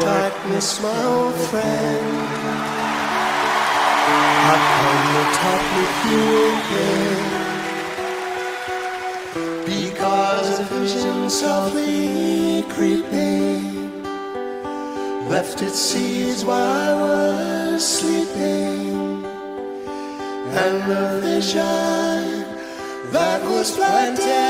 Darkness, my old friend. I come to talk with you again. Because a vision softly creeping left its seeds while I was sleeping. And the vision that was planted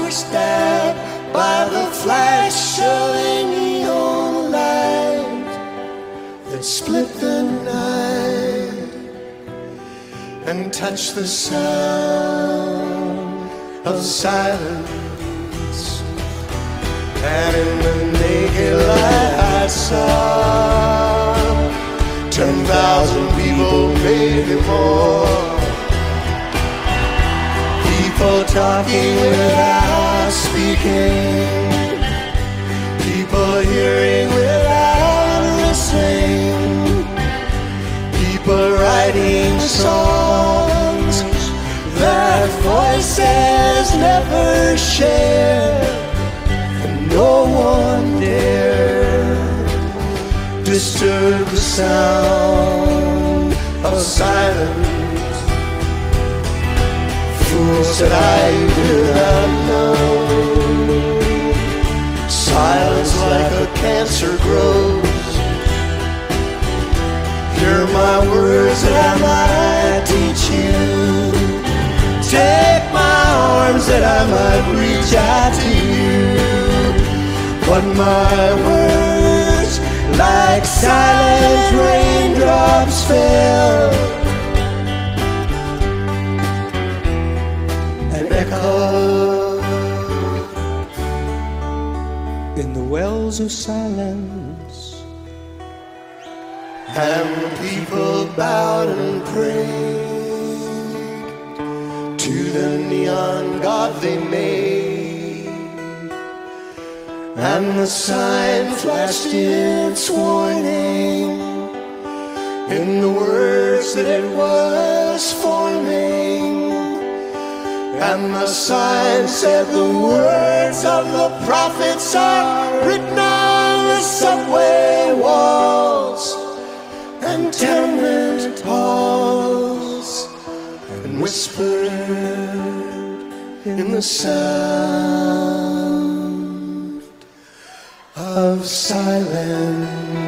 were stabbed by the flash of a neon light that split the night and touched the sound of silence. And in the People talking without speaking. People hearing without listening. People writing songs that voices never share. And no one dare disturb the sound of silence. Fools that I did not know. Silence like a cancer grows. Hear my words that I might teach you. Take my arms that I might reach out to you. But my words, like silent raindrops, fell echoed in the wells of silence. And people bowed and prayed to the neon god they made. And the sign flashed its warning in the words that it was forming. And the sign said the words of the prophets are written on the subway walls and tenement halls and whispered in the sound of silence.